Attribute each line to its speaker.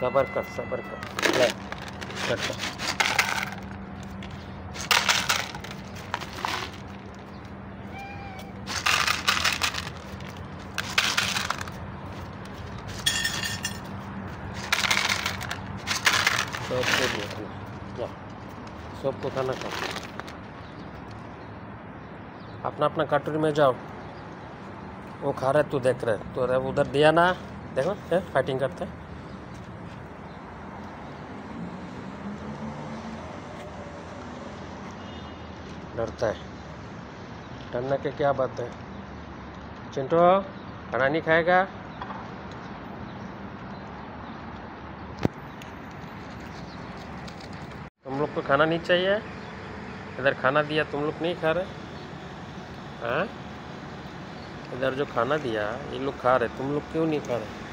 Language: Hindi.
Speaker 1: सबर कर सबर कर ले कर कर। सबको सबको खाना खाओ। अपना अपना कटोरी में जाओ। वो खा रहे, तू देख रहे। तो उधर दिया ना। देखो फाइटिंग करते हैं। डरता है। डरने के क्या बात है? चिंटू, खाना नहीं खाएगा? तुम लोग को खाना नहीं चाहिए? इधर खाना दिया, तुम लोग नहीं खा रहे? हाँ? इधर जो खाना दिया, ये लोग खा रहे, तुम लोग क्यों नहीं खा रहे?